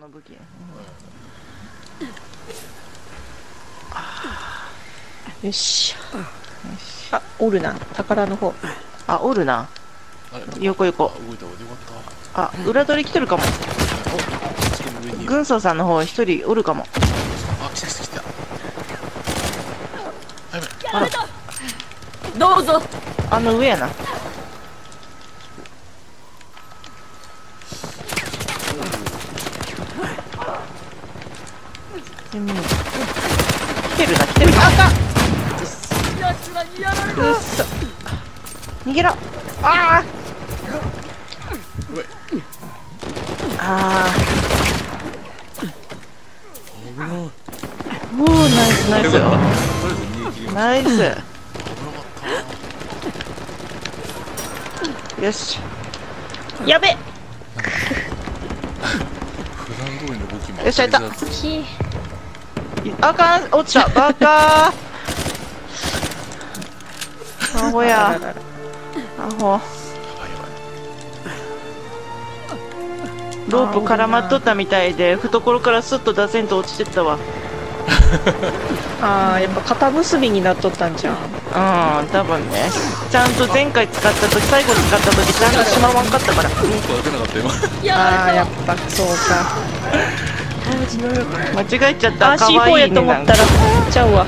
の武器、よっしゃ。あおるな。宝の方。あおるな。横横。あ動いたわよかっあ裏取り来てるかも。軍曹さんの方一人おるかも。あ来た来た来た。どうぞ。あの上やなでみん来てるな来てるなあかん奴らにやられくっそ逃げろ。あうえああ危ないーおーナイスナイスとりあえず逃げ切りましナイスよしやべよっしゃいったあかん。落ちた。バカ。ーアホや。アホ。やばいやロープ絡まっとったみたいで懐からスッと出せんと落ちてったわ。あーやっぱ肩結びになっとったんじゃん。うん多分ね。ちゃんと前回使った時最後使った時ちゃんとしまわんかったから。ロープは出なかった今。あーやっぱそうか間違えちゃった。あーか C4 わいいねやと思ったら。ちゃうわ。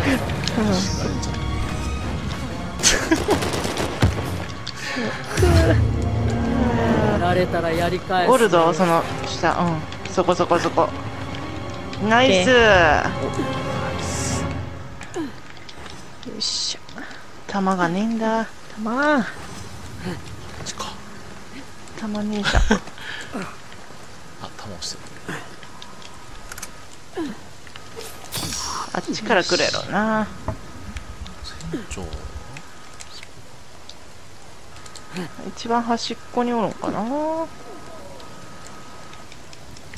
やられたらやり返す。おるぞその下うんそこそこそこ。ナイス。よっしゃ弾がねえんだ。まあマジか。弾ねえじゃん。あ弾押してるあっちから来るやろな。船長。一番端っこにおるのかな。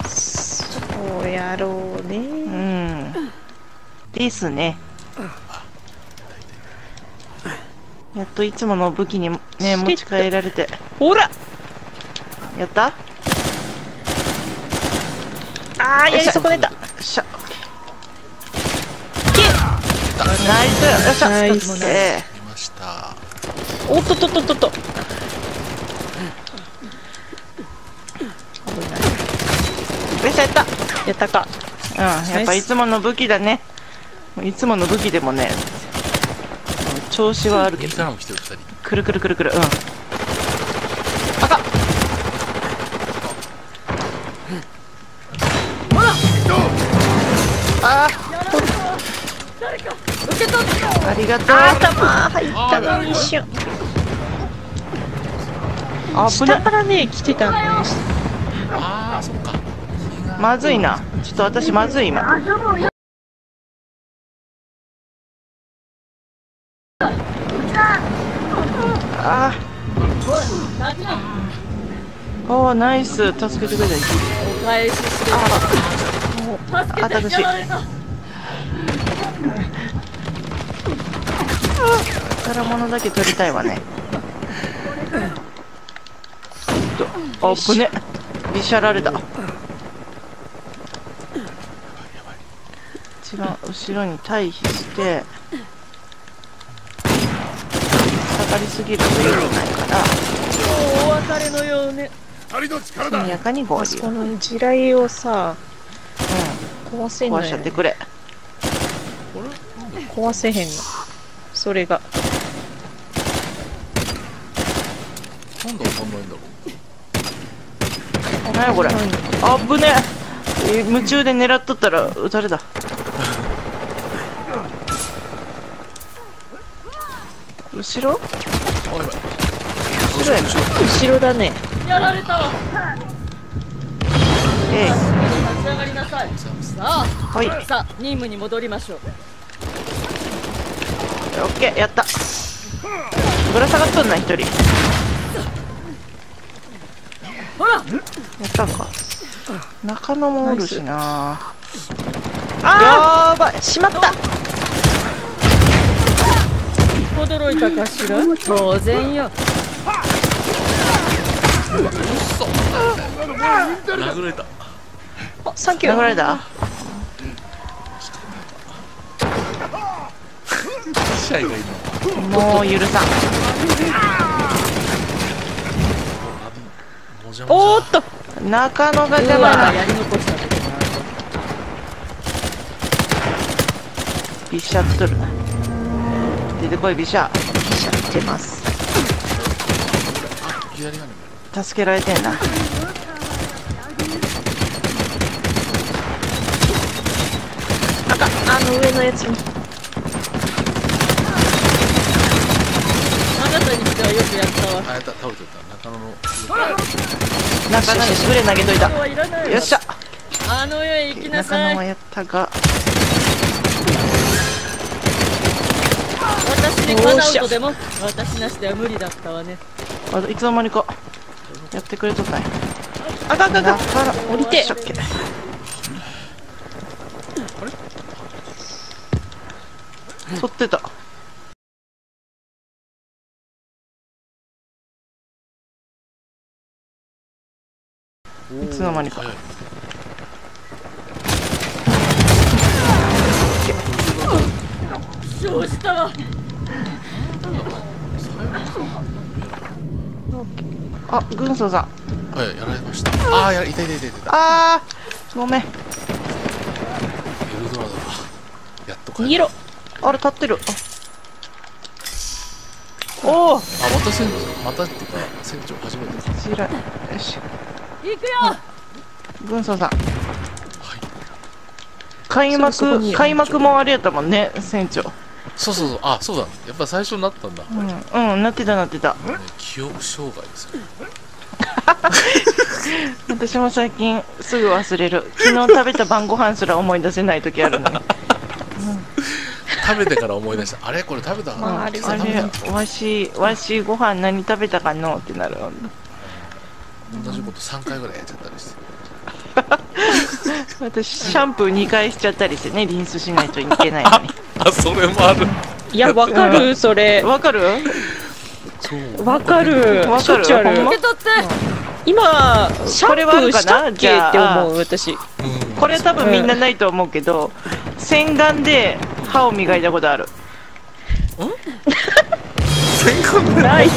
そうやろううねん。ですね。やっといつもの武器にね持ち帰られて。ほら。やった？あーやり損ねたしゃナイス。よっしゃナイス。ました。おっとっとっとっとっと。えよっしゃやった。やったか。うん。やっぱいつもの武器だね。いつもの武器でもね調子はあるけど。くるくるくるくる。うんりがとう。頭入ったな一瞬。下ねからね来てたんだよああそっかまずいな。ちょっと私まずい今。あー。おーナイス。助けてくれた。お返しする助けあ楽しいて。やられた宝物だけ取りたいわね。あぶね。ビシャられた一番後ろに退避して下がりすぎると良くないからお別れのようね。速やかに合流。この地雷をさ壊せんの壊しちゃよってくれ？壊せへんの。それが。なんで当たんないんだろう何やこれ。あぶねえ。ー夢中で狙っとったら撃たれた。後ろ？後ろやな。後ろだね。やられたわ。え立ち上がりなさい。さあいはい。さあ任務に戻りましょうオッケーやった。ぶら下がっとんな一人。ほら。やったんか。中野もおるしな。あやばい。あしまった。驚いたかしら。当然よ。殴られた。サンキュー。殴られたがいいのもう許さん。おーっと中野がう邪魔だ。わ。やり残したとこもあるぞビシャっとる。出てこいビシャ。しゃってます。助けられてんな。あの上のやつにあなたにしてはよくやったわ。あやった倒れてた。中野の。中野にスプレー投げといた。よっしゃ。あの世へ行きな中さ野はいやったが。私にかなうとでも。私なしでは無理だったわね。あいつの間にかやってくれとったんや。あかんあかんあかん。降りて。よっしゃっけ取ってたいつの間にか。うしたわあ軍曹さん。はいやられました。ああやいたいたいたいたあーごめん。エルドラドだ。やっと帰逃げろ。あれ立ってる。あ。おおあまた船長またっていうか船長初めて。かちらよし行くよ！軍曹さん。はい。開幕開幕もあれやったもんね船長。そうそうそう。あそうだ。やっぱ最初になったんだ、うん、うん、なってたなってた。ね、記憶障害ですよ。私も最近すぐ忘れる。昨日食べた晩ご飯すら思い出せない時あるのに。食べてから思い出した。あれ？これ食べた？まああれ実は食べたれわしわしご飯何食べたかの？ってなる同じこと3回ぐらいやっちゃったりして。私シャンプー2回しちゃったりしてねリンスしないといけないのに。あそれもある。いやわかるそれ。わかる？そう。わかる。わかる？受け取って今シャンプこれはあるーかな？したっけじゃあって思う私。うん。これ多分みんなないと思うけど洗顔で歯を磨いたことある。ない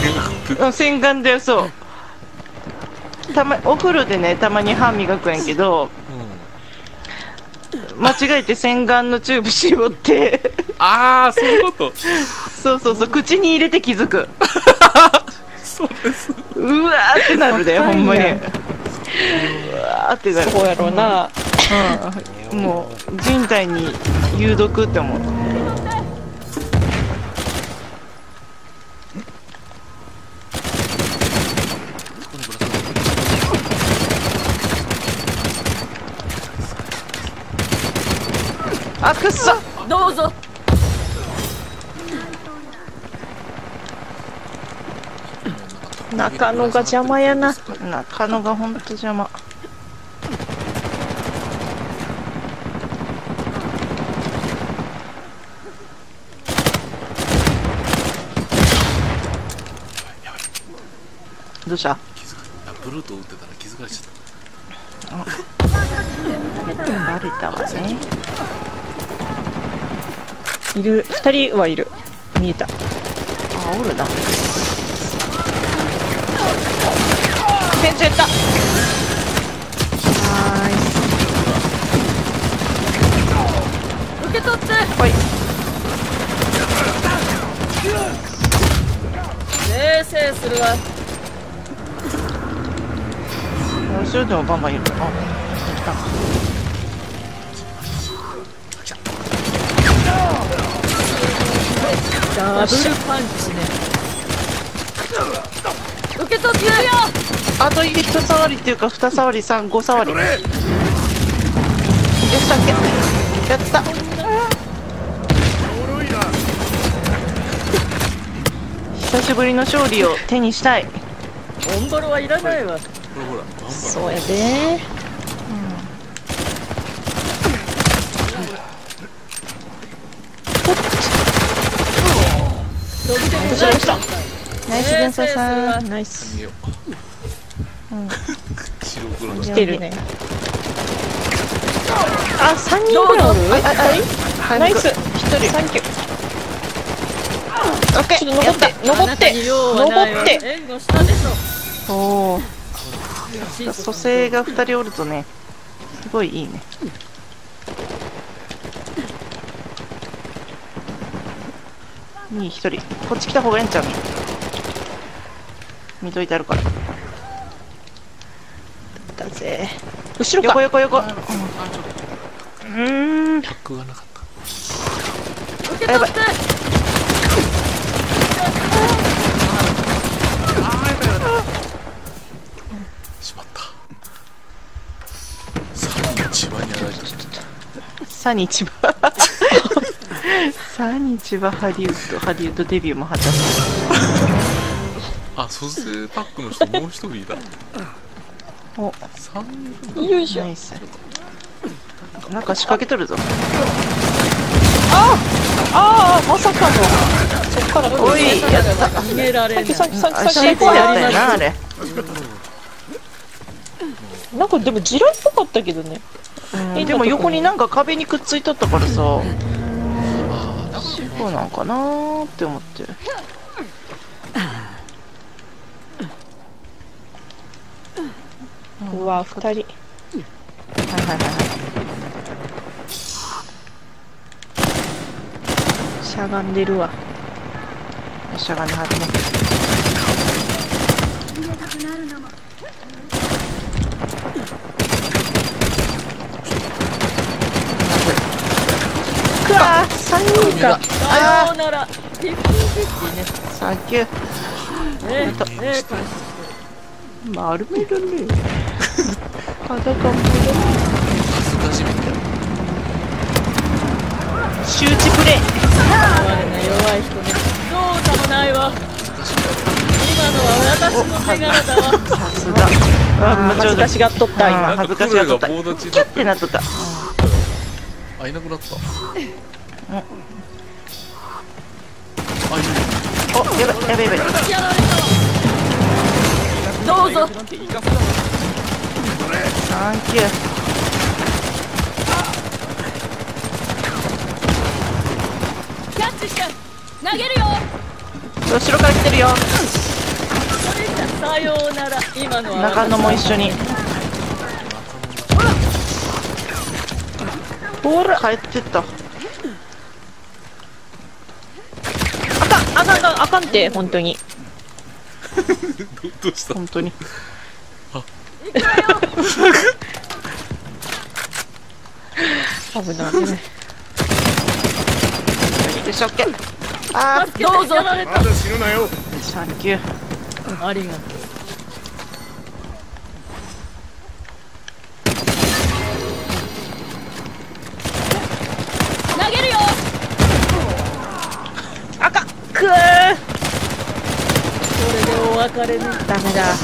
うん洗顔でそうたまお風呂でねたまに歯磨くんやけど間違えて洗顔のチューブ絞って。ああそういうこと？そうそうそう口に入れて気づく。そうです。うわーってなるでほんまに。うわーってなる。そうやろうな。うん。もう人体に有毒って思うそこにぶら下がってあくっそ。どうぞ。中野が邪魔やな。中野がほんと邪魔。どうした？気づかあブルート打ってたら気づかれちゃっバレたわねいる。二人はいる。見えた。あおるな。店長やった。は受け取って。はい。冷静するわ。後ろでもバンバンいる。あダブルパンチね。受け取ってよ。あと一触りっていうか二触り三五触り。よっしゃっけ？やった。久しぶりの勝利を手にしたい。オンボロはいらないわ。そうやでどうしてもしましたナイス軍曹さんナイス逃げよう白黒の来てるねあ、三人ぐらいおるあああナイス一人サンキューオッケーちょっと登って登って登って援護したでしょおお蘇生が二人おるとねすごいいいねに1人。こっち来た方がええんちゃう見といてあるから。だぜ。後ろか。横横横。うん。タックがなかった。やばい。った。サニー番や一番。23日はハリウッドハリウッドデビューも果たした。あ蘇生パックの人もう一人だお三人よいしょ。ナイスなんか仕掛けとるぞ。あああまさかの。そっから。おいやった。逃げられないさっきさっきさっきさっきっな、ん、かでも地雷っぽかったけどね、うん、でも横になんか壁にくっついとったからさ、そうなんかなーって思って。うわ二人。はいはいはいはい。しゃがんでるわ。しゃがんではるねくわー三人かさようなら。フィフティフィフティねサンキューねね丸めるね裸も恥ずかしみたいな周知プレイ我ね弱い人ね。どうかもないわ今のは私の手柄だわ。さすが。あ恥ずかしがっとったあ今恥ずかしがっとった。キュッなってなっとったあいなくなった。ん あいるおやばいやばいやばい。どうぞ。サンキュー。キャッチして投げるよ。後ろから来てるよ。さようなら。今のは中野も一緒にほら帰ってった。あかんあかんあかんあかんって本当に。どどうした？本当に。危ない危ない。よしオッケーあ助けてどうぞ。やられた。ーサンキュー。ありがとう投げるよ。あかんくー。これでお別れねダメだ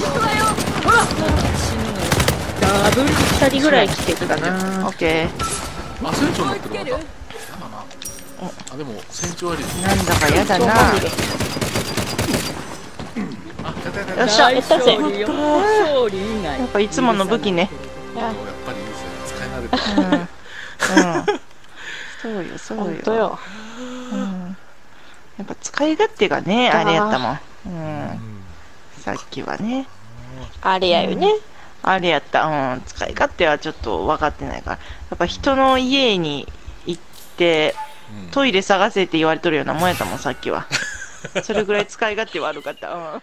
ダブル二人ぐらい来てたな。オッケー。あ船長になってるあでも船長ありなんだかやだな。よっしゃ大勝利よ勝利以外やっぱいつもの武器ね。たやっぱりいいですね使い慣れてるうん、うん、そうよそうよ。本当よ。うん、やっぱ使い勝手がねあれやったもん、うん、さっきはね。あれやよね。あれやった、うん、使い勝手はちょっと分かってないから。やっぱ人の家に行ってうん。トイレ探せって言われとるようなもんやったもんさっきは。それぐらい使い勝手悪かった、うん